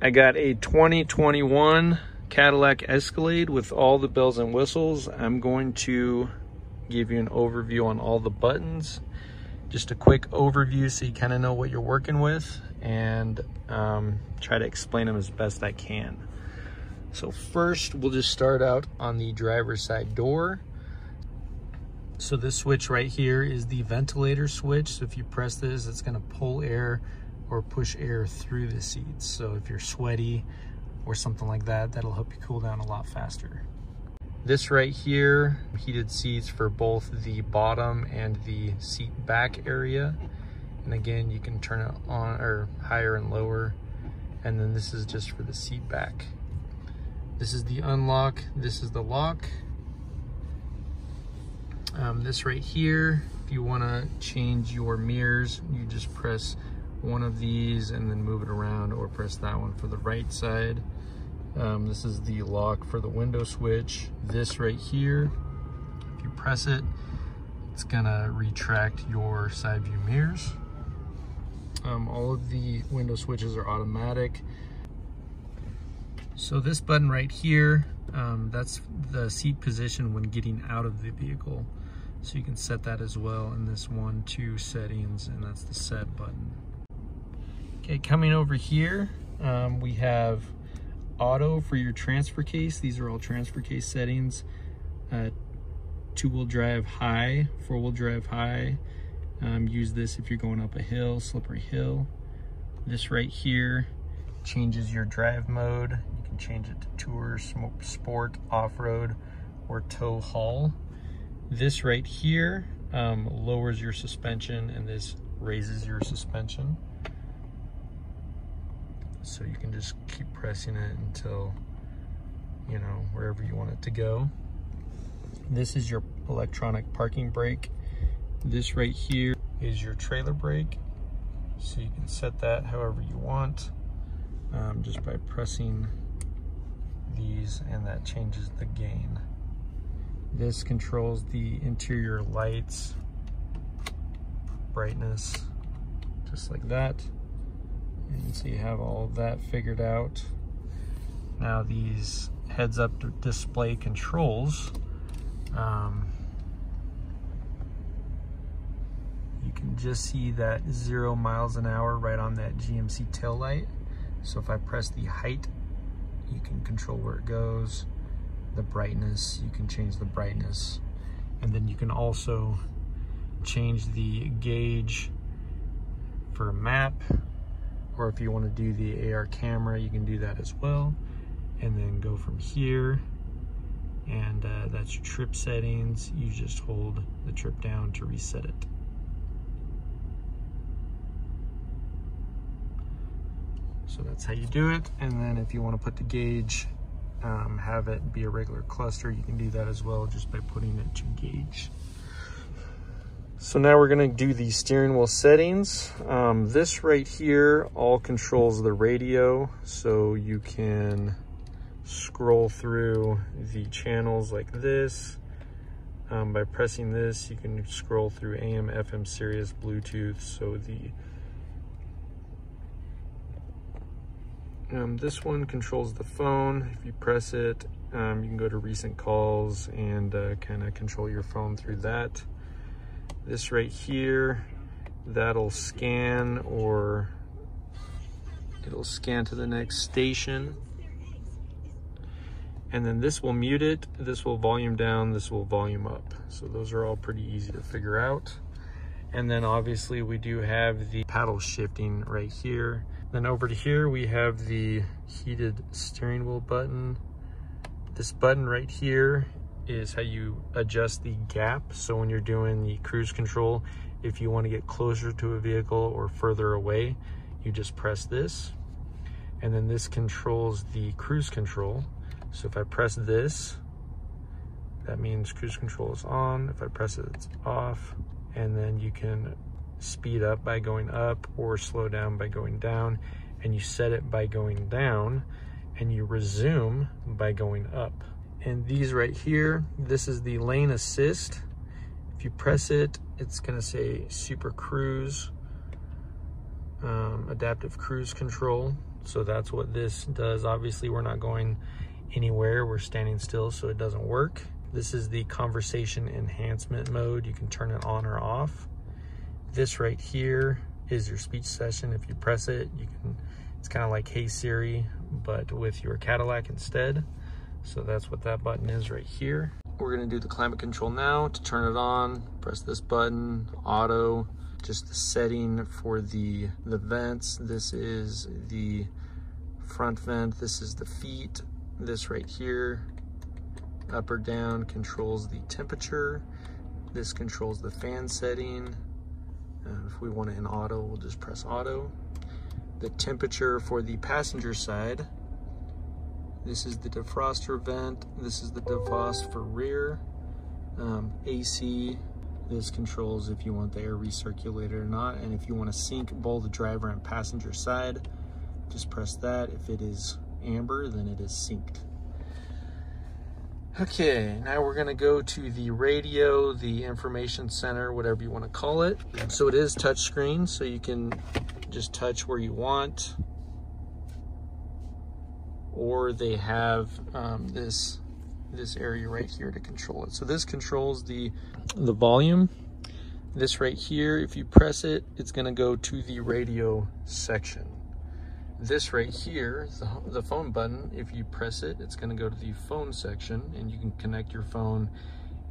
I got a 2021 Cadillac Escalade with all the bells and whistles. I'm going to give you an overview on all the buttons. Just a quick overview so you kind of know what you're working with and um, try to explain them as best I can. So first, we'll just start out on the driver's side door. So this switch right here is the ventilator switch. So if you press this, it's gonna pull air or push air through the seats. So if you're sweaty or something like that, that'll help you cool down a lot faster. This right here, heated seats for both the bottom and the seat back area. And again, you can turn it on or higher and lower. And then this is just for the seat back. This is the unlock, this is the lock. Um, this right here, if you wanna change your mirrors, you just press one of these and then move it around or press that one for the right side. Um, this is the lock for the window switch. This right here, if you press it, it's gonna retract your side view mirrors. Um, all of the window switches are automatic. So this button right here, um, that's the seat position when getting out of the vehicle. So you can set that as well in this one, two settings, and that's the set button. Okay, coming over here, um, we have auto for your transfer case. These are all transfer case settings. Uh, two-wheel drive high, four-wheel drive high. Um, use this if you're going up a hill, slippery hill. This right here changes your drive mode. You can change it to tour, sport, off-road, or tow haul. This right here um, lowers your suspension and this raises your suspension. So you can just keep pressing it until, you know, wherever you want it to go. This is your electronic parking brake. This right here is your trailer brake. So you can set that however you want um, just by pressing these and that changes the gain. This controls the interior lights, brightness, just like that. And so you have all that figured out. Now these heads-up display controls, um, you can just see that zero miles an hour right on that GMC tail light. So if I press the height, you can control where it goes. The brightness, you can change the brightness. And then you can also change the gauge for a map, or if you want to do the AR camera, you can do that as well. And then go from here, and uh, that's your trip settings. You just hold the trip down to reset it. So that's how you do it. And then if you want to put the gauge, um, have it be a regular cluster, you can do that as well just by putting it to gauge. So now we're gonna do the steering wheel settings. Um, this right here all controls the radio. So you can scroll through the channels like this. Um, by pressing this, you can scroll through AM, FM, Sirius, Bluetooth. So the Um, this one controls the phone. If you press it, um, you can go to recent calls and uh, kind of control your phone through that. This right here, that'll scan or it'll scan to the next station. And then this will mute it, this will volume down, this will volume up. So those are all pretty easy to figure out. And then obviously we do have the paddle shifting right here. Then over to here, we have the heated steering wheel button. This button right here is how you adjust the gap. So when you're doing the cruise control, if you want to get closer to a vehicle or further away, you just press this. And then this controls the cruise control. So if I press this, that means cruise control is on. If I press it, it's off. And then you can speed up by going up or slow down by going down and you set it by going down and you resume by going up. And these right here, this is the lane assist. If you press it, it's gonna say super cruise. um, adaptive cruise control. So that's what this does. Obviously, we're not going anywhere. We're standing still, so it doesn't work. This is the conversation enhancement mode. You can turn it on or off. This right here is your speech session. If you press it, you can, it's kind of like Hey Siri, but with your Cadillac instead. So that's what that button is right here. We're gonna do the climate control now. To turn it on, press this button, auto, just the setting for the, the vents. This is the front vent, this is the feet. This right here, up or down, controls the temperature. This controls the fan setting. If we want it in auto, we'll just press auto. The temperature for the passenger side. This is the defroster vent. This is the defrost for rear. Um, AC, this controls if you want the air recirculated or not. And if you want to sync both the driver and passenger side, just press that. If it is amber, then it is synced. Okay, now we're gonna go to the radio, the information center, whatever you wanna call it. So it is touchscreen, so you can just touch where you want. Or they have um, this this area right here to control it. So this controls the, the volume. This right here, if you press it, it's gonna go to the radio section. This right here, the, the phone button, if you press it, it's gonna go to the phone section and you can connect your phone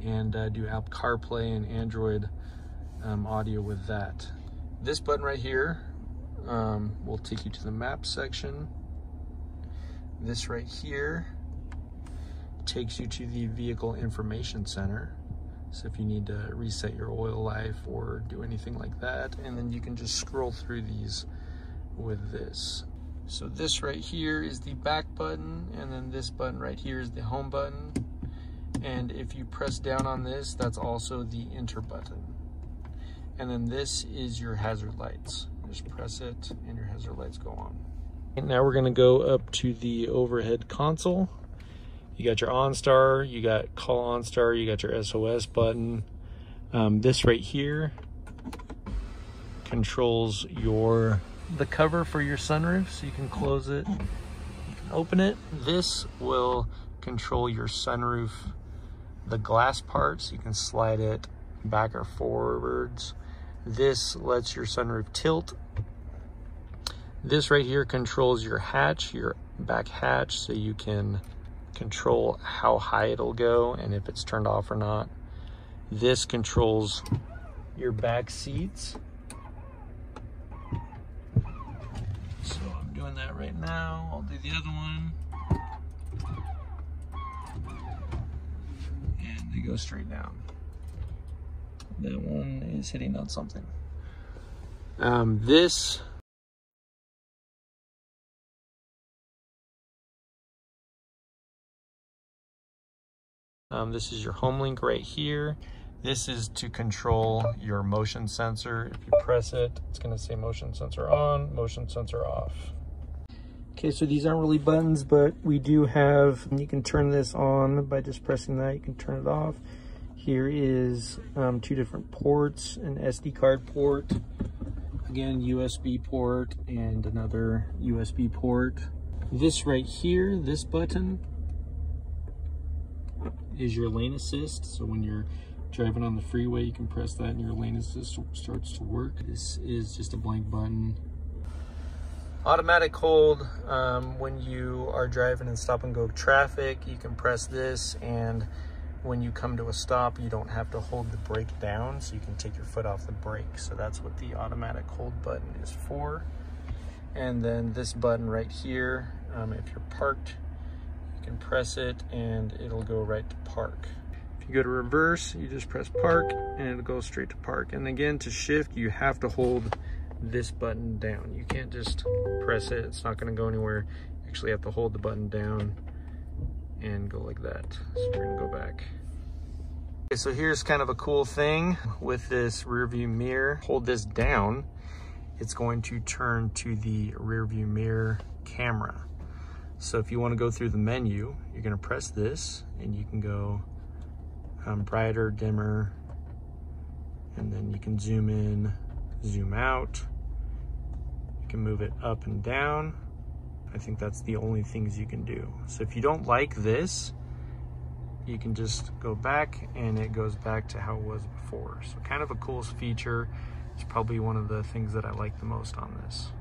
and uh, do Apple CarPlay and Android um, audio with that. This button right here um, will take you to the map section. This right here takes you to the vehicle information center. So if you need to reset your oil life or do anything like that, and then you can just scroll through these with this. So this right here is the back button, and then this button right here is the home button. And if you press down on this, that's also the enter button. And then this is your hazard lights. Just press it and your hazard lights go on. Now we're gonna go up to the overhead console. You got your OnStar, you got Call OnStar, you got your SOS button. Um, this right here controls your the cover for your sunroof so you can close it, you can open it. This will control your sunroof, the glass parts. You can slide it back or forwards. This lets your sunroof tilt. This right here controls your hatch, your back hatch, so you can control how high it'll go and if it's turned off or not. This controls your back seats. So I'm doing that right now. I'll do the other one. And they go straight down. That one is hitting on something. Um, this Um, this is your home link right here. This is to control your motion sensor. If you press it, it's gonna say motion sensor on, motion sensor off. Okay, so these aren't really buttons, but we do have, you can turn this on by just pressing that, you can turn it off. Here is um, two different ports, an SD card port, again, USB port, and another USB port. This right here, this button, is your lane assist. So when you're driving on the freeway, you can press that and your lane assist starts to work. This is just a blank button automatic hold um, when you are driving in stop and go traffic you can press this and when you come to a stop you don't have to hold the brake down so you can take your foot off the brake so that's what the automatic hold button is for and then this button right here um, if you're parked can press it and it'll go right to park if you go to reverse you just press park and it'll go straight to park and again to shift you have to hold this button down. You can't just press it. It's not going to go anywhere. You actually have to hold the button down and go like that. So we're to go back. Okay, so here's kind of a cool thing with this rear view mirror. Hold this down. It's going to turn to the rear view mirror camera. So if you want to go through the menu, you're going to press this and you can go um, brighter, dimmer, and then you can zoom in zoom out. You can move it up and down. I think that's the only things you can do. So if you don't like this, you can just go back and it goes back to how it was before. So kind of a cool feature. It's probably one of the things that I like the most on this.